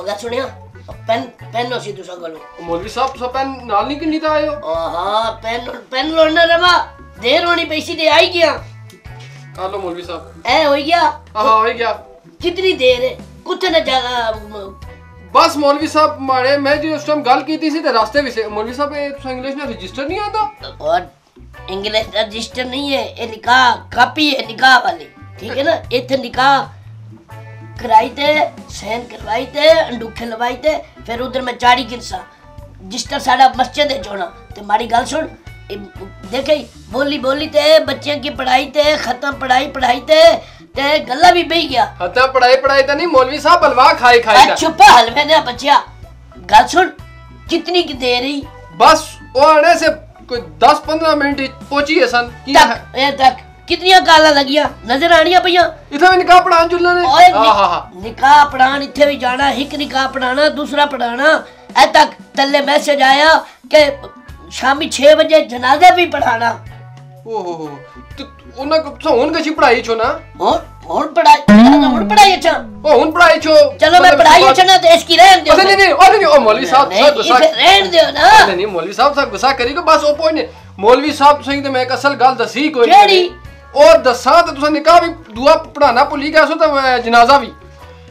अगर सुनिया pen pen उसी तुसा गलो। मौलवी साहब तुसा पेन नाल नहीं किन्नी ता आयो हाँ पेन पेन लोना रवा। देर होनी पैसी दे आई गया। हेलो मौलवी साहब। ए हो गया हाँ हो गया कितनी देर है? कुछ ना जगह बस मौलवी साहब मारे मैं जो उस टाइम गल की थी तो रास्ते भी मौलवी साहब ये तुसा इंग्लिश ना रजिस्टर नहीं आता और इंग्लिश रजिस्टर नहीं है ये निकाह कॉपी है निकाह वाली। ठीक है ना? इथे निकाह कराई थे सहन करवाई थे अंडू खिलवाई थे फिर उधर मैं चाड़ी गिरसा जिस तरह सारा मस्जिद है जोना तो मारी गल सुन। देखे बोली बोली ते बच्चे की पढ़ाई ते खत्म पढ़ाई पढ़ाई ते ते गला भी बही गया। खत्म पढ़ाई पढ़ाई ते नहीं मौलवी साहब हलवा खाए खाए छुपा हलवे ने बच्चा गल सुन कितनी की दे रही बस वो आने से कोई दस पंद्रह मिनट पहुँची है सन। तक ए तक। कितनियां गाला लगियां नजर आनियां पईयां ਇਥੇ ਵੀ ਨਿਕਾਹ ਪੜਾਉਣ ਚੁੱਲ੍ਹਾ ਨੇ ओए ਹਾਂ ਹਾਂ ਹਾਂ नि- निकाह पढ़ान इत्थे भी जाना एक निकाह पढ़ाना दूसरा पढ़ाना ए तक तल्ले मैसेज आया कि शामी 6 बजे जनाजा भी पढ़ाना ਓਹ ਹੋ ਹੋ ਤੇ ਉਹਨਾਂ ਕੋ ਤੁਸੀਂ ਹੁਣ ਕਸ਼ੀ ਪੜਾਈ ਛੋ ਨਾ और और पढ़ाई और पढ़ाई अच्छा ਉਹ ਹੁਣ ਪੜਾਈ ਛੋ चलो मैं पढ़ाई अच्छा ना तो इसकी रहन दो ਨਹੀਂ ਨਹੀਂ ਨਹੀਂ ਉਹ ਨਹੀਂ ਉਹ ਮੌਲਵੀ ਸਾਹਿਬ नहीं ਸਾਹਿਬ ਗੁੱਸਾ इसे रहन दो ना ਨਹੀਂ ਨਹੀਂ ਮੌਲਵੀ ਸਾਹਿਬ ਸਾਹਿਬ ਗੁੱਸਾ ਕਰੀ ਕੋ ਬਸ ਉਹ ਕੋਈ ਨਹੀਂ ਮੌਲਵੀ ਸਾਹਿਬ ਤੁਸੀਂ ਤੇ ਮੈਂ ਇੱਕ ਅਸਲ ਗੱਲ ਦਸੀ ਕੋਈ ਨਹੀਂ ਉਹ ਦੱਸਾਂ ਤੇ ਤੁਸੀਂ ਨਿਕਾਹ ਵੀ ਦੁਆ ਪੜਾਣਾ ਭੁੱਲੀ ਗਏ ਸੋ ਤਾਂ ਜਨਾਜ਼ਾ ਵੀ।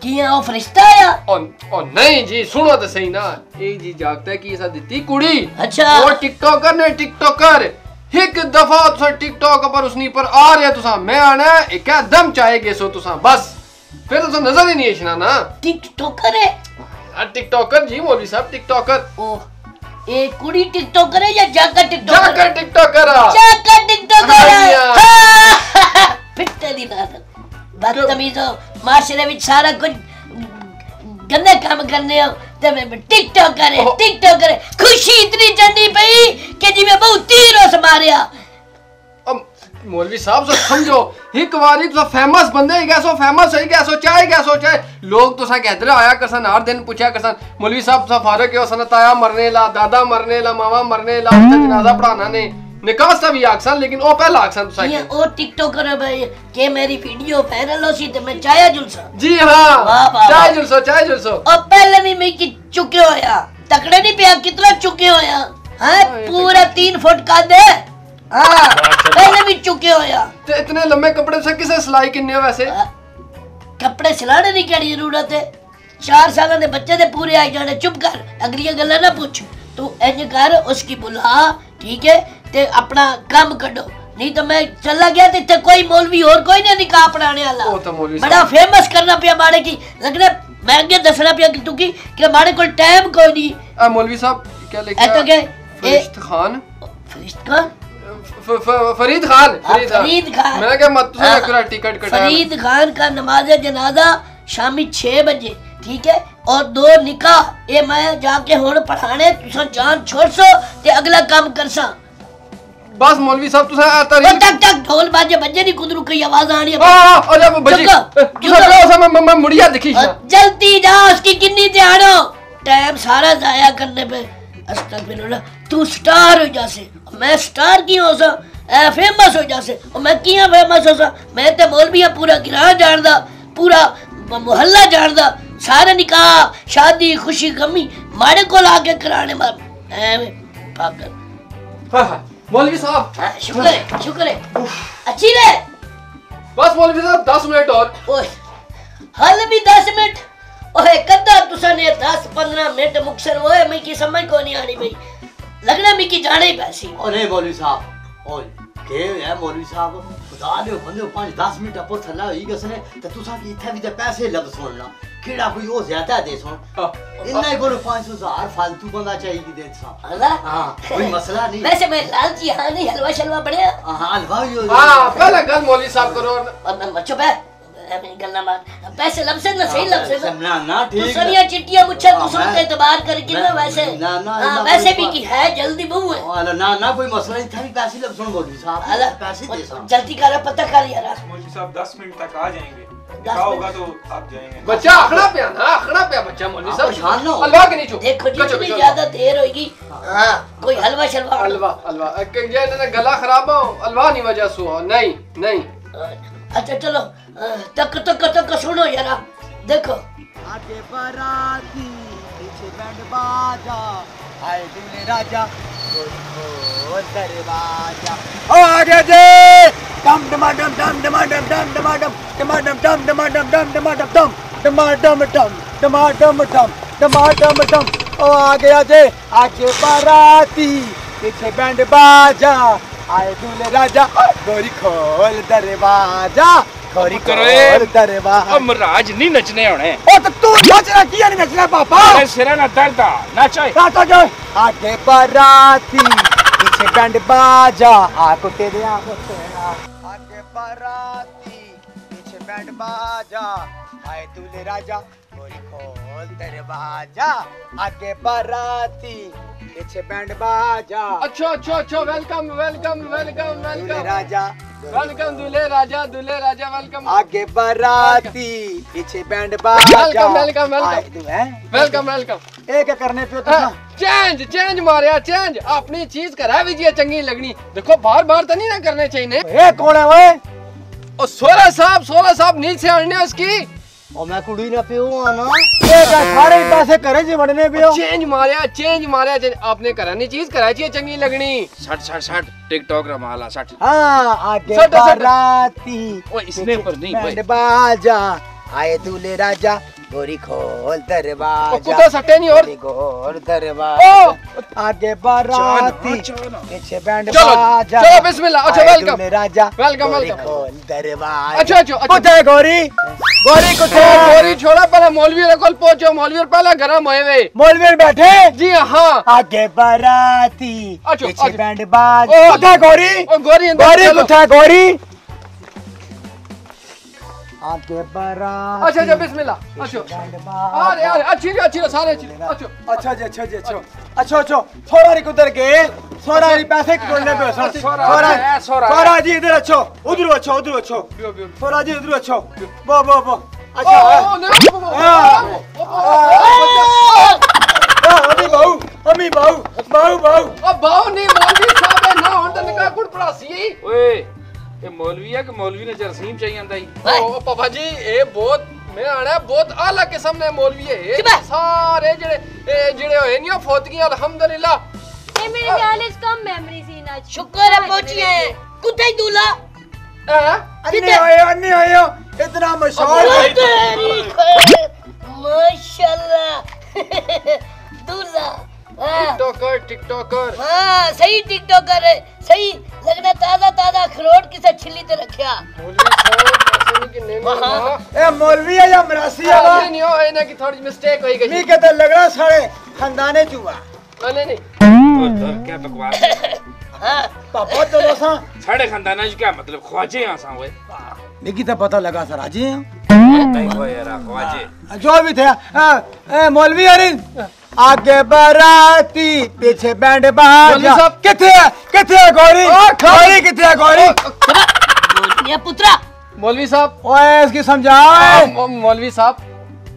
ਕੀ ਆ ਉਹ ਫਰਿਸ਼ਤਾ ਆ? ਉਹ ਨਹੀਂ ਜੀ ਸੁਣੋ ਤੇ ਸਹੀ ਨਾ। ਇਹ ਜੀ ਜਾਗਤਾ ਕੀ ਇਸਾ ਦਿੱਤੀ ਕੁੜੀ। ਅੱਛਾ। ਉਹ ਟਿਕਟੋਕਰ ਨੇ ਟਿਕਟੋਕਰ। ਇੱਕ ਦਫਾ ਤੁਸੀਂ ਟਿਕਟੋਕ ਪਰ ਉਸਨੀ ਪਰ ਆ ਰਿਹਾ ਤੁਸੀਂ ਮੈਂ ਆਣਾ ਇੱਕ ਦਮ ਚਾਹੇਗੇ ਸੋ ਤੁਸੀਂ ਬਸ। ਫਿਰ ਤੁਸੀਂ ਨਜ਼ਰ ਹੀ ਨਹੀਂ ਆਸ਼ਨਾ ਨਾ ਟਿਕਟੋਕਰ ਹੈ? ਆ ਟਿਕਟੋਕਰ ਜੀ ਮੋਲੀ ਸਾਹਿਬ ਟਿਕਟੋਕਰ। ਉਹ ए कुड़ी टिकटॉक करे या जाकर टिकटॉक जाकर टिकटॉक करा। जाकर टिकटॉक करा। फिट्टे बदतमीज हो सारा कुछ गंदे काम करने हो मैं टिकटॉक करे टिकटॉक करे। खुशी इतनी चढ़नी पई कि जी मैं बहुत तीरों से मारिया। मौलवी साहब सो समझो। एक बारी तो फ़ेमस बंदे ही गैसो फ़ेमस ही गैसो चाहे गैसो चाहे। लोग तो सा कहते आया करसन हर दिन पूछा करसन मौलवी साहब सा फारक हो सन ताया मरने ला दादा मरने ला मामा मरने ला हम्म। जनाजा पढ़ाना ने निकास सा भी आक्सन लेकिन ओ पहला आक्सन तो ये ओ टिकटॉक करे भाई के मेरी वीडियो वायरल हो सी तो मैं चाहे जुलसा। जी हाँ। चाहे जुलसो चाहे जुलसो। ओ पहले नहीं मैं कि चुके होया तकड़े नहीं पिया कितना चुके होया? हाँ पूरा 3 फुट का दे हाँ। पहले भी चुके हो यार। तो इतने लंबे कपड़े से किसे सिलाई किन्ने हो वैसे? हाँ। कपड़े सिलाने की क्या ज़रूरत है? चार साल के बच्चे दे पूरे आ जाने। चुप कर अगली गल ना पूछ। तू इंज कर उसकी बुला हाँ, ठीक है ते अपना काम कड़ो नहीं तो मैं चला गया तो कोई मौलवी और कोई नहीं निकाह पढ़ाने वाला। तो बड़ा फ़ेमस करना पिया माड़े की। लगने मैं अगे दसना पिया कि तुकी कि माड़े को टाइम कोई नहीं। मौलवी साहब क्या लिखा? है तो क्या ए, खान। फरिश्त खान? फरीद खान फरीद खान। मैंने क्या मत हाँ, टिकट कटाया फरीद खान का नमाज़ जनाजा शामी 6 बजे ठीक है? और दो निकाह ये मैं जाके हुन पढ़ाने तुसा जान छोड़ सो ते अगला काम कर सा बस मौलवी साहब तुझे आता रही टक टक ढोल बाजे बजे नहीं कुदरू की आवाज़ आनी है? हाँ अरे वो बजी कर। कहो सा मैं मैं मुड़िया दिखी जल्दी जा उसकी किन्नी ध्यान टाइम सारा जाया करने पे। अस्तगफिरुल्लाह तू स्टार हो जासे। मैं स्टार की हो सा फ़ेमस हो जासे। और मैं किया फ़ेमस हो सा मैं ते मौलविया पूरा गिरां जानदा पूरा मोहल्ला जानदा। सारे निकाह शादी खुशी गमी माड़े को आके कराने मार एवें पागल। हाँ हाँ। मौलवी साहब। हाँ, शुक्र है शुक्र है। अच्छी रे बस मौलवी साहब 10 मिनट और। ओए हाल भी 10 मिनट। ओए कद्दा तुसा ने 10 15 मिनट मुक्सर ओए मैं की समझ को नहीं आनी भाई लगना मैं की जाने ही पैसी अरे मौलवी साहब ओए के है मौलवी साहब खुदा दे बंदे 5 10 मिनट अपर थल्ला होई गसने ते तुसा की इथे भी ते पैसे लग सुनना केड़ा कोई ओ ज़्यादा दे सुन इन्ना ही बोलो 500 हज़ार फालतू बंदा चाहिए कि दे सा अल्लाह हाँ कोई मसला नहीं वैसे मैं लालची हाँ नहीं हलवा शलवा बड़े हाँ हलवा ही हो हाँ पहले गल मौलवी साहब करो और मैं बच्चों पे गल्ला मार पैसे लबसे ना सही लबसे ना ना ना ठीक है। दूसरिया चिट्टियाँ मुच्छा हाँ, के एतबार करके ना मैं- वैसे। ना, ना, हाँ, वैसे भी की है जल्दी बहु है। अरे ना ना कोई मसला नहीं था पैसे लग सुन मौलवी साहब। अल्लाह पैसे दे सा जल्दी कर पता कर यार। मौलवी साहब दस मिनट तक आ जाएँगे। होगा तो आप जाएँगे। बच्चा आखड़ा पे ना आखड़ा पे बच्चा मौलवी ना साहब। हो। अलवा के नहीं चुप देखो जितनी ज़्यादा देर होगी हाँ। कोई हलवा शलवा। अलवा अलवा कि ना गला खराब हो अलवा नहीं वजह सु नहीं नहीं। अच्छा चलो अ, तक तक तक सुनो जरा देखो आगे बाराती पीछे बैंड बाजा आए राजा दरवाज़ा आगे जे डम डमा डम डम डमा डम डम डमा डम डमा डम डम डमा डम डम डमा डम डम डमा डम डम डमा डम डम डमा डम डम ओ आ गया जे आगे बाराती पीछे बैंड बाजा आए दूल्हे राजा गोरी खोल दरवाज़ा गोरी खोल दरवाज़ा। अमराज नहीं नचने होने ओ तो तू नच रहा किया नहीं नचना पापा? मैं सिरा ना दर्द आ नचाए नाचो जो आगे बाराती पीछे बैंड बाजा। आको तेरे आको तेरा। आगे पीछे बाजा। आए राजा गोरी खोल दरवाज़ा। आगे पीछे बैंड बाजा। अच्छा अच्छा अच्छा वेलकम वेलकम वेलकम वेलकम राजा वेलकम दूल्हे राजा दूल्हे राजा वेलकम आगे बाराती पीछे बैंड बाजा। Welcome, welcome, welcome. है? वेलकम वेलकम एक करने पे तो चेंज चेंज मारिया चेंज अपनी चीज़ करा भी जी चंगी लगनी। देखो बार बार तो नहीं ना करने चाहिए ए कौन है ओए? और सोलह साहब सोलह साहब से हटने उसकी। और मैं कुड़ी ना पियो हाँ ना? तो सारे पैसे करे जी बड़ने पियो। चेंज मारिया चेंज मारिया चेंज। आपने करानी चीज़ कराई चाहिए चंगी लगनी। सट सट सट टिकटॉक रमाला सट हाँ आगे सट, ओ इसने पर नहीं बाजा आए दूल्हे राजा। गोरी खोल दरवाज़ा। कुत्ता सट्टे नहीं और। गोरी खोल दरवाज़ा। आगे बाराती पीछे बैंड बाजा। चलो, बिस्मिल्लाह, अच्छा, वेलकम। राजा। Welcome, welcome. खोल दरवाज़ा। अच्छा, अच्छा, अच्छा। कुत्ते गोरी। गोरी कुत्ते। ओ, गोरी छोड़ा पहले मौलवी रे कोल पहुंचो। मौलवी पहले गरम होए। वे मौलवी बैठे? जी हाँ। आगे बाराती अच्छा, पीछे अच्छा। बैंड बाज। ओ, कुत्ते गोरी। गोरी गोरी। कुत्ते गोरी। आके बरा अच्छा अच्छा बिस्मिल्लाह। अच्छा। अरे अरे अच्छी रे अच्छी रे सारे अच्छी अच्छा अच्छा। जी अच्छा जी अच्छा अच्छा अच्छा थोड़ा रे उधर गए थोड़ा रे पैसे कोने पे सर थोड़ा थोड़ा जी इधर अच्छो उधर अच्छो उधर अच्छो। थोड़ा जी उधर अच्छो। वो वो वो अच्छा अमी बाऊ अमी बाऊ बाऊ बाऊ अब बाऊ नहीं मांगी साहब ना होंदा निकाल कुड़ पड़ासी ओए। ਇਹ ਮੌਲਵੀ ਆ ਕਿ ਮੌਲਵੀ ਨੇ ਜਰਸੀਮ ਚਾਹੀ ਜਾਂਦਾ ਹੀ ਓ ਪਾਪਾ ਜੀ ਇਹ ਬਹੁਤ ਮੈਂ ਆਣਾ ਬਹੁਤ ਆਲਾ ਕਿਸਮ ਨੇ ਮੌਲਵੀ ਇਹ ਸਾਰੇ ਜਿਹੜੇ ਜਿਹੜੇ ਹੋਏ ਨਹੀਂ ਉਹ ਫੋਤਗੀਆਂ ਅਲਹਮਦੁਲਿਲਾ ਇਹ ਮੇਰੇ ਖਿਆਲ ਇਸ ਕਮ ਮੈਮਰੀ ਸੀ ਨਾ ਸ਼ੁਕਰ ਹੈ ਪਹੁੰਚੀ ਹੈ ਕਿੱਥੇ ਹੀ ਦੂਲਾ ਅੰਨੇ ਆਇਓ ਅੰਨੇ ਆਇਓ ਇਤਨਾ ਮਸ਼ਾਲ ਮਾਸ਼ਾਅੱਲਾ ਦੂਲਾ टिकटॉकर टिकटॉकर। हाँ सही टिकटॉकर है। सही लगना ताज़ा ताज़ा अखरोट किसे छिली ते रखया ए मौलवी है या मरासी है? नहीं हो इने की थोड़ी मिस्टेक होई गई। मैं कहता तो लग रहा सारे खानदाने चुवा हाँ, नहीं नहीं। तो क्या बकवास हाँ? पापा तो, तो लोसा सारे खानदाना जो क्या मतलब? ख्वाजे यहाँ सा हुए निकी तो पता लगा सर आज हैं हाँ, जो भी थे। हाँ, मौलवी अरिंद आगे बराती पीछे बैंड मौलवी बाजा साहब। किथे किथे गौरी? गौरी किथे गौरी? ये पुत्रा। मौलवी साहब। ओए इसकी समझाओ। मौलवी साहब।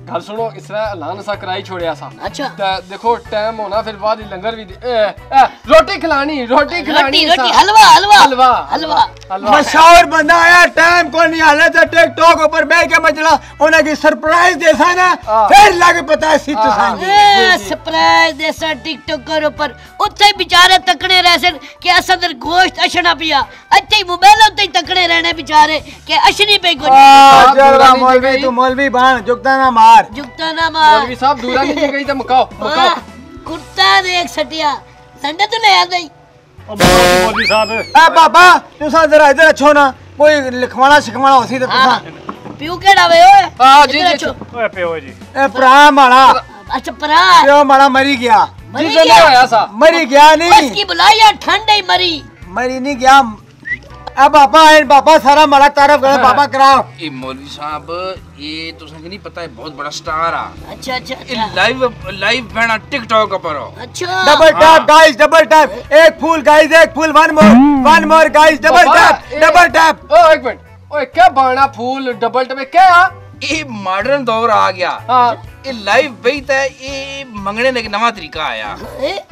गल सुनो इसरा ऐलान सा कराई छोड़या सा। अच्छा। ते देखो टाइम होना फिर बाद ही लंगर भी ए, ए, रोटी खिलानी रोटी खिलानी रोटी, हलवा हलवा हलवा हलवा। मशहूर बंदा आया टाइम को नहीं हाले तो टिकटॉक ऊपर बैठ के मजला उन्हें की सरप्राइज़ देसा ना फिर लग पता सी तो सांगे सरप्राइज़ देसा टिकटॉक ऊपर उठे बेचारे तकड़े असदर गोश्त अशना पिया। अच्छे मोबाइल उते तकड़े रहने बेचारे के अशनी पे को जरा मौलवी तू मौलवी बाण जुगता ना मार। जुगता ना मार। मौलवी साहब दूरा नहीं गई तो मकाओ मकाओ। कुत्ता देख सटिया। संडे तो ले आ गई। मौलवी साहब। ए बाबा तू सा जरा इधर अच्छो ना। कोई लिखवाना शिखवाना होसी तो तुसा। पियो केड़ा वे ओए? हाँ जी जी ओए पियो जी। ए प्रा माड़ा। अच्छा प्रा पियो माड़ा मरी गया। मरी जी गया होया सा मरी गया नहीं? उसकी बुलाया ठंड ही मरी। मरी नहीं गया अब पापा है पापा सारा मारा तारफ करे हाँ। पापा करा ये मौलवी साहब ये तो संग नहीं पता है बहुत बड़ा स्टार आ। अच्छा अच्छा, अच्छा। लाइव लाइव बना टिकटॉक पर हो अच्छा। Double tap guys double tap एक फूल गाइस एक फूल one more one more guys double tap double tap ओ एक मिनट। ओए क्या बाणा फूल डबल टैप क्या ये मॉडर्न दौर आ गया। हाँ। ये लाइफ बेत तो है ये मंगने ने नवा तरीका आया।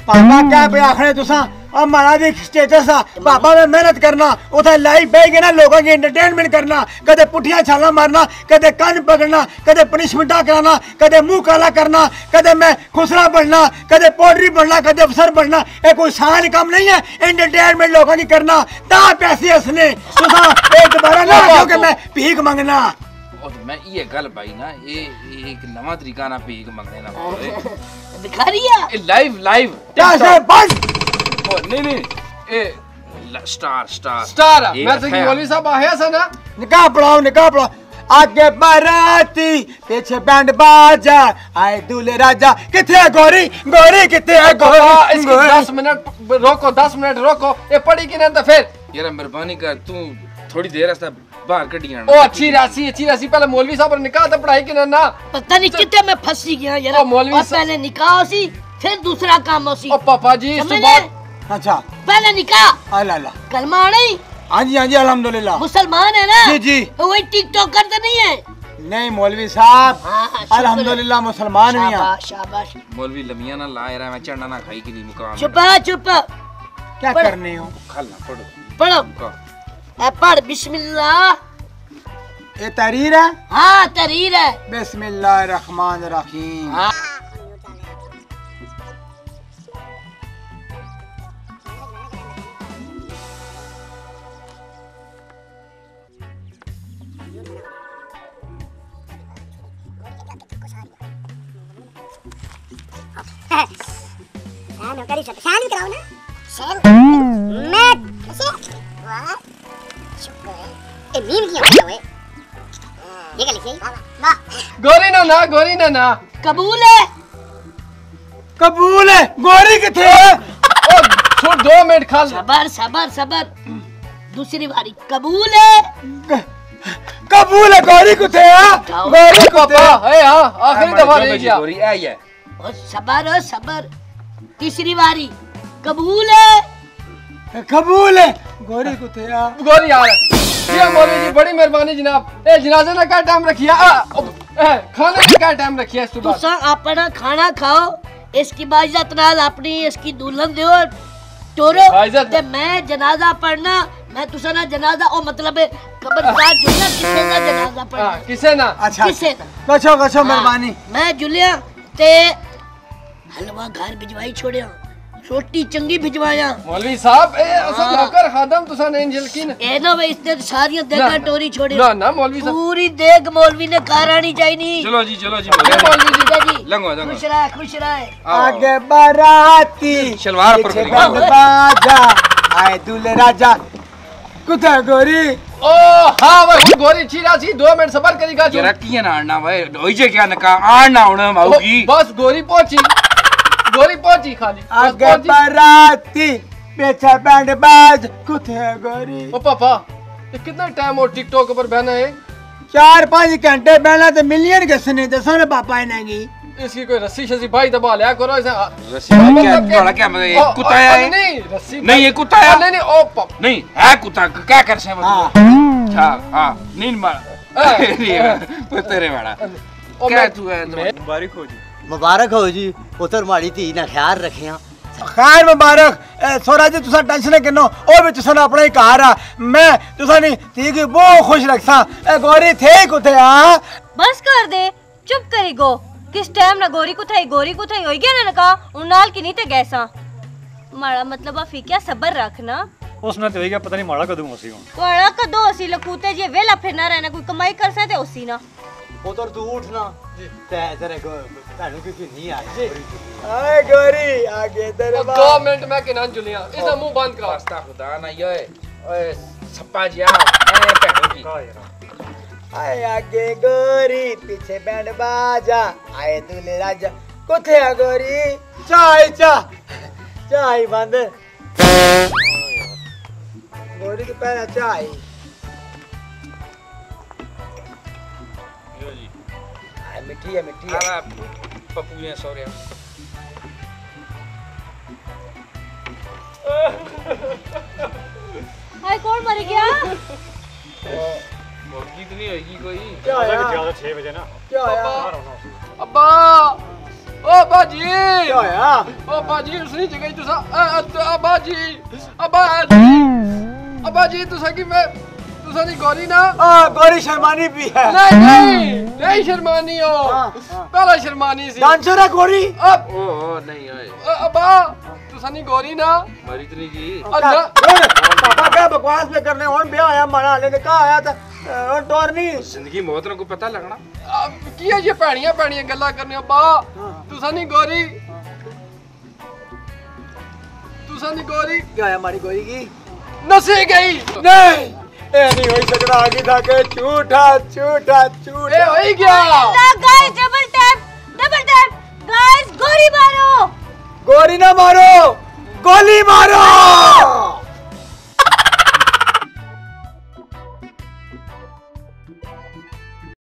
पापा क्या पे आखने तुसा? अब मारा भी स्टेटस आ। पापा में मेहनत करना उधर लाइफ बेच के ना लोगों की एंटरटेनमेंट करना कदे पुठिया छाला मारना कदे कान पकड़ना कदे पनिशमेंटा कराना कदे मुँह काला करना कदे मैं खुसरा बढ़ना कदे पोल्ट्री बढ़ना कदे अफसर बढ़ना ये कोई सान काम नहीं है एंटरटेनमेंट लोगों की करना ता पैसे हंसने। दोबारा ना तो- मैं भीख मंगना। और मैं ये गल भाई ना ये एक नवा तरीका ना भीख मंगने ना दिखा रही भिखारिया लाइव लाइव क्या सर बस ओ नहीं नहीं ए स्टार स्टार स्टार मैं तो की वाली साहब आया सा ना। निकाह पढ़ाओ निकाह पढ़ाओ। आगे बाराती पीछे बैंड बाजा। आए दूल्हे राजा किथे गोरी? गोरी किथे गोरी? इसको 10 मिनट रोको 10 मिनट रोको। ये पड़ी कि नहीं तो फिर। यार मेहरबानी कर तू थोड़ी देर आस्ते बाहर कटियाँ ओ अच्छी राशि अच्छी राशि पहले मौलवी साहब ने निकाह था पढ़ाई के ना पता नहीं कितने मैं फंसी गया यार। ओ मौलवी साहब। पहले निकाह सी फिर दूसरा काम होसी ओ पापा जी सुबह तो अच्छा। पहले निकाह हाँ, अला अला कलमा नहीं हाँ जी हाँ जी अल्हम्दुलिल्लाह। मुसलमान है ना? जी जी। तो वो टिकटॉक करते नहीं है? नहीं मौलवी साहब। हाँ, हाँ, अल्हम्दुलिल्लाह मुसलमान भी हैं। शाबाश मौलवी लमिया ना ला रहा मैं चढ़ना ना खाई के नहीं मुकाम चुप चुप। क्या करने हो? खाना पढ़ो। पढ़ो। बिस्मिल्लाह ये तहरीर है हाँ तरीर है बिस्मिल्लाह रहमान रहीम हाँ शान करी सकते शान भी कराओ ना शान मैं कैसे वाह शुक्र है ए मीम किया है ये क्या लिखिए गोरी ना ना गोरी ना ना कबूल। है कबूल है गोरी किथे है? छोड़ दो मिनट खा सबर सबर सबर। दूसरी बारी कबूल। है कबूल है गौरी कुते है? गौरी कुते है? हाँ आखिरी दफ़ा ले गया गौरी है ये। ओ सबर ओ सबर। तीसरी बारी कबूल। है कबूल। है गौरी किथे है गोरी आ रहा जी मौलवी जी बड़ी मेहरबानी जनाब। ए जनाजे का क्या टाइम रखिया आ, खाने का क्या टाइम रखिया सुबह तुसा अपना खाना खाओ इसकी बाइज्जत नाल अपनी इसकी दुल्हन दियो टोरो ते मैं जनाजा पढ़ना मैं तुसा ना जनाजा ओ मतलब कब्रस्तान जुलिया किसे ना जनाजा पढ़ना? किसे ना अच्छा किसे ना गछो हाँ, मेहरबानी। मैं जुलिया ते हलवा घर भिजवाई छोड़िया छोटी चंगी भिजवाया। मौलवी साहब ए असल हाँ। नौकर खादम तुसा ने झलकिन ए ना भाई इसने तो सारी देखा टोरी छोड़े। ना ना मौलवी साहब। पूरी देख मौलवी ने कारानी चाहिए चलो जी चलो जी मौलवी। जी जी लंगो लंगो। खुश रहे खुश रहे। आगे बाराती। सलवार पर बाजा आए दूल्हे राजा। कुत्ता गोरी। ओ हाँ भाई गोरी चीरा सी 2 मिनट सबर करी का जो रखिए ना आना भाई। होई जे क्या नका आना होने माऊगी बस गोरी पहुँची। गोरी पहुँची खाली। आगे। बाराती बैंड बाज कुथे गोरी। ओ पापा ये कितना टाइम और टिकटॉक पर बहना है? चार पाँच घंटे पहले तो मिलियन किसने दसो ने पापा इन्हें इसकी कोई रस्सी शस्सी भाई दबा लिया करो इसे रस्सी मतलब क्या कि- थोड़ा क्या मतलब ये कुत्ता है? नहीं रस्सी नहीं, ये कुत्ता है। नहीं नहीं ओ पापा नहीं है कुत्ता क्या कर से हाँ। अच्छा हाँ। नहीं मार नहीं तेरे ओ, क्या तू है? तू? मुबारक हो जी ਮੁਬਾਰਕ ਹੋ ਜੀ ਪੁੱਤਰ ਮਾੜੀ ਧੀ ਨਾਲ ਖਿਆਲ ਰੱਖਿਆ ਖੈਰ ਮੁਬਾਰਕ ਸੋਰਾ ਜੀ ਤੁਸੀਂ ਟੈਨਸ਼ਨ ਨਾ ਕਿੰਨੋ ਉਹ ਵੀ ਤੁਸੀਂ ਆਪਣਾ ਹੀ ਘਰ ਆ ਮੈਂ ਤੁਸੀਂ ਨਹੀਂ ਠੀਕ ਹੀ ਬਹੁਤ ਖੁਸ਼ ਰੱਖਸਾਂ ਇਹ ਗੋਰੀ ਥੇ ਕੁਥੇ ਆ ਬਸ ਕਰ ਦੇ ਚੁੱਪ ਕਰੀ ਗੋ ਕਿਸ ਟਾਈਮ ਨਾ ਗੋਰੀ ਕੁਥੇ ਗੋਰੀ ਕੁਥੇ ਹੋਈ ਗਿਆ ਨਾ ਨਕਾ ਉਹ ਨਾਲ ਕਿ ਨਹੀਂ ਤੇ ਗੈਸਾ ਮਾੜਾ ਮਤਲਬ ਆ ਫੀਕਿਆ ਸਬਰ ਰੱਖਣਾ ਉਸ ਨਾਲ ਤੇ ਹੋਈ ਗਿਆ ਪਤਾ ਨਹੀਂ ਮਾੜਾ ਕਦੋਂ ਹੋਸੀ ਹੁਣ ਮਾੜਾ ਕਦੋਂ ਅਸੀਂ ਲਕੂਤੇ ਜੇ ਵੇਲਾ ਫਿਰਨਾ ਰਹਿਣਾ ਕੋਈ ਕਮਾਈ ਕਰਸਾ ਤੇ ਹੋਸੀ ਨਾ ਪੁੱਤਰ ਤੂੰ ਉਠ ਨਾ ਜੀ ਤੇ ਤੇਰੇ ਕੋ नहीं आ जी आए गोरी आगे तेरे दो मिनट में किनान जुलिया इसे मुँह बंद करो। रास्ता खुदा ना ये ओए सप्पा जिया। ए पैनों की आए आगे गोरी पीछे बैंड बाजा। आए दूल्हे राजा। कुथे है गोरी? चाय चा चाय बंद। गोरी के पहले चाय। यो जी। आए मिठी है मिठी है। papunya sorry ah. ya. हाय कौन मर गया? मुर्गी तो नहीं होगी कोई। क्या आया ज़्यादा 6 बजे ना। क्या आया अब्बा! ओ बाजी क्या आया ओ बाजी उसने जगह तुसा तो अब्बा जी अब्बा जी अब्बा जी तुसा तो की मैं तुसा दी गौरी ना? आ गौरी शर्मानी भी है। नहीं नहीं नहीं शर्मानी हो। हाँ, हाँ। पहला शर्मानी सी। डांसर है गौरी? अब ओ ओ नहीं ओए अ, अब्बा तुसा नी गौरी ना? मरी तो नहीं की अल्लाह। पापा क्या बकवास में करने और ब्याह आया मना लेने कहा आया था? और टोर नहीं। ज़िंदगी मौत को पता लगना। अब की है ये भैड़ियाँ भैड़ियाँ गल्लां करने अब्बा? तुसा नी गौरी? तुसा नी गौरी? क्या है हमारी गौरी की? नसी गई। नहीं। आगे झूठा होई गया guys double tap double tap guys गोली मारो गोली ना मारो गोली मारो